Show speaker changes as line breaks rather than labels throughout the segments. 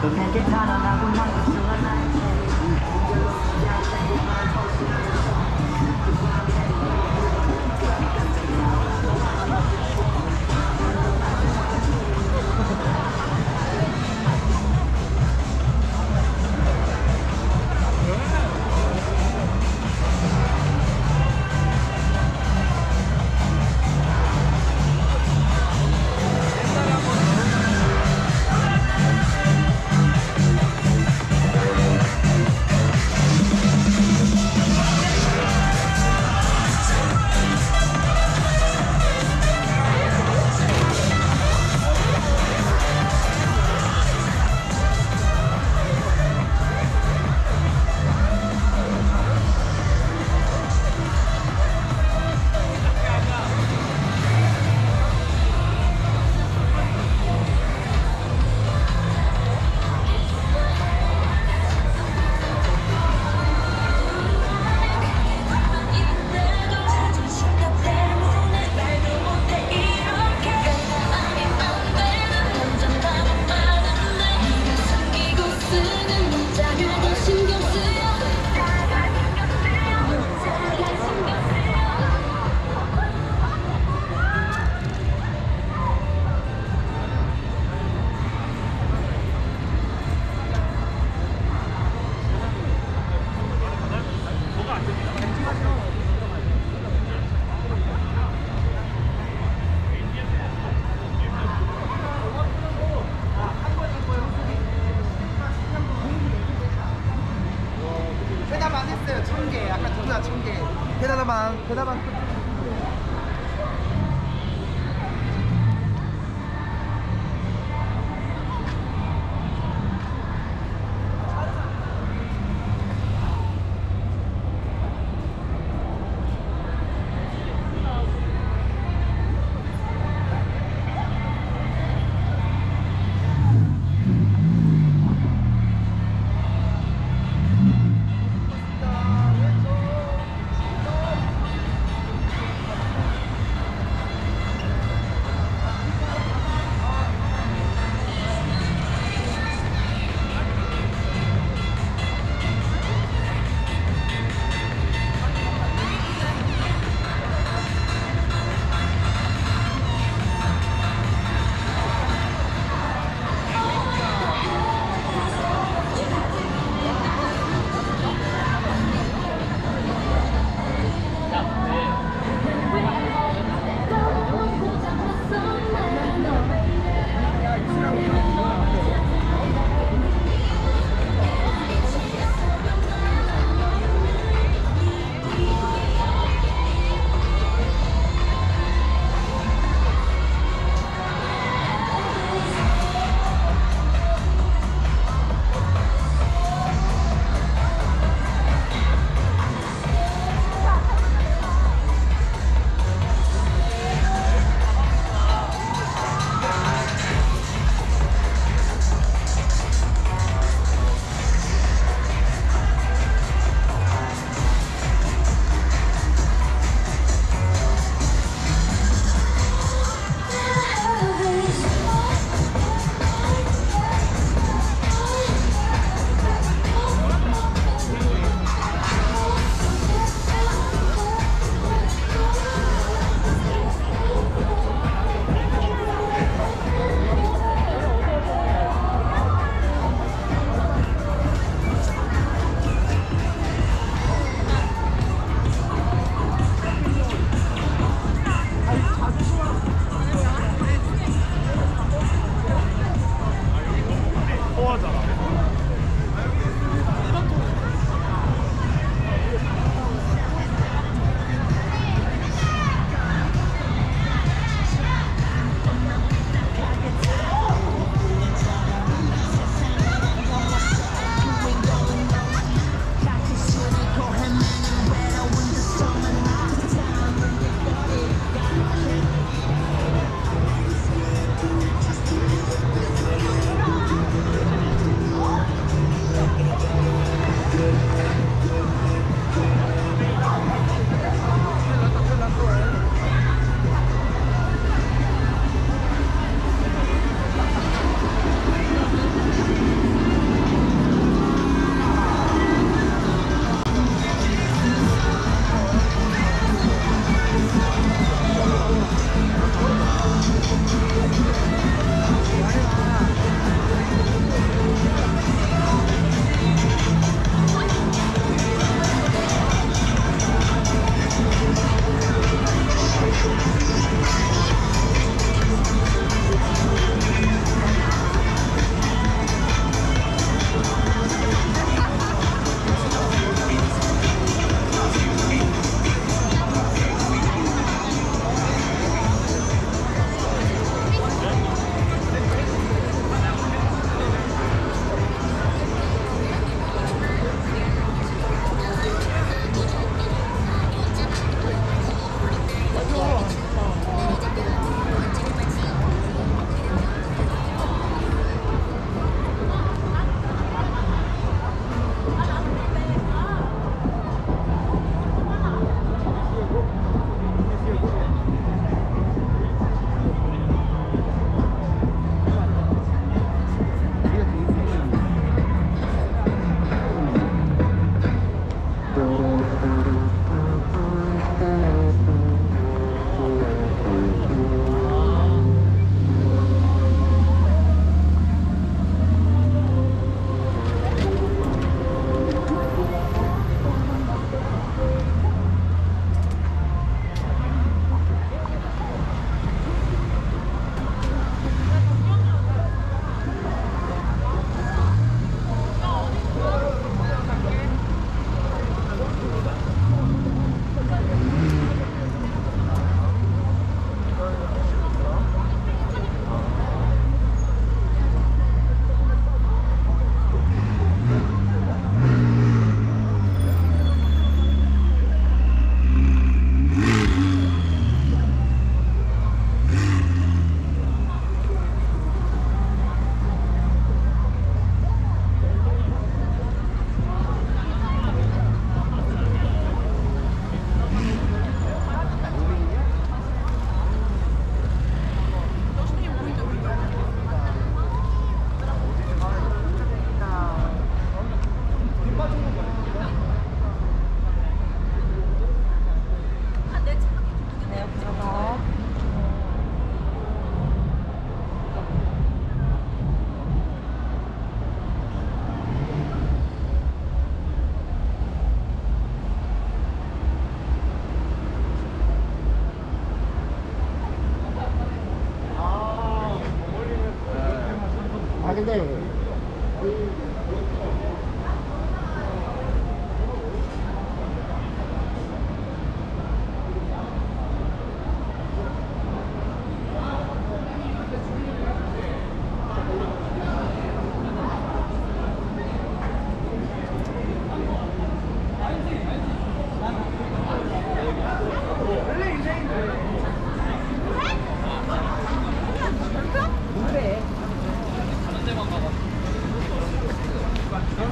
그게 괜찮아 나고
나고
쓰러 나의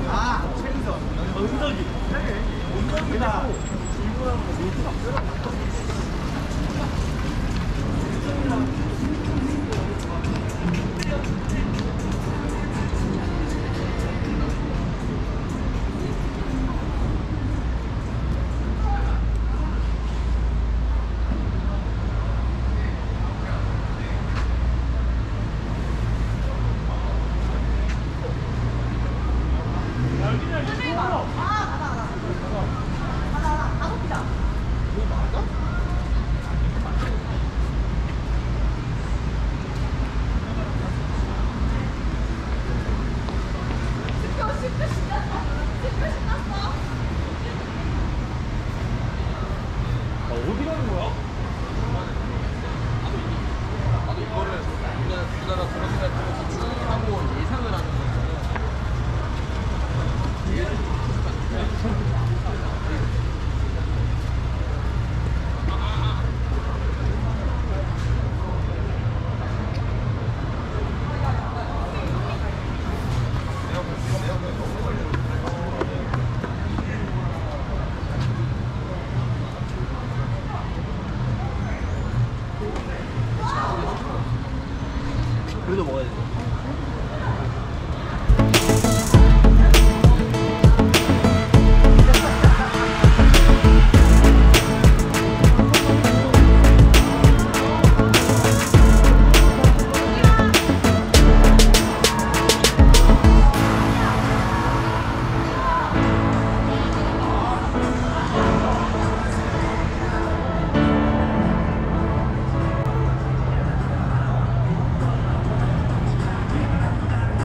아, 최은석.
은석이. 은석이다. 아,